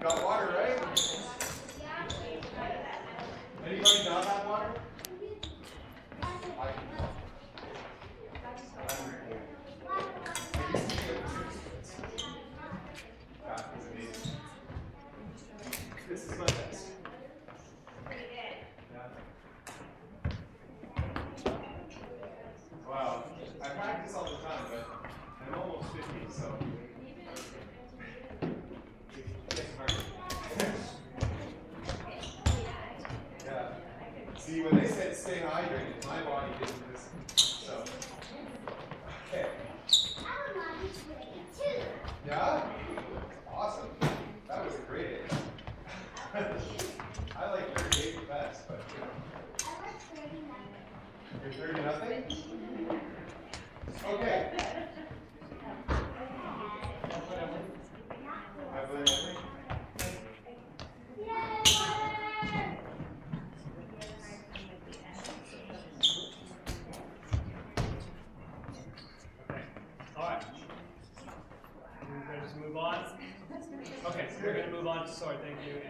Got water, right? Anybody not have water? I God, it's amazing. This is my best. Yeah. Wow. I practice all the time, but I'm almost 50, so. It gets hard. yeah. See, when they said stay hydrated, my body didn't listen. So. Okay. Yeah? Awesome. That was a great. I like 38 the best, but you know. You're 30 nothing? Okay. I blame everything. Okay, all right. You ready to move on? Okay, we're gonna move on to, sorry, thank you.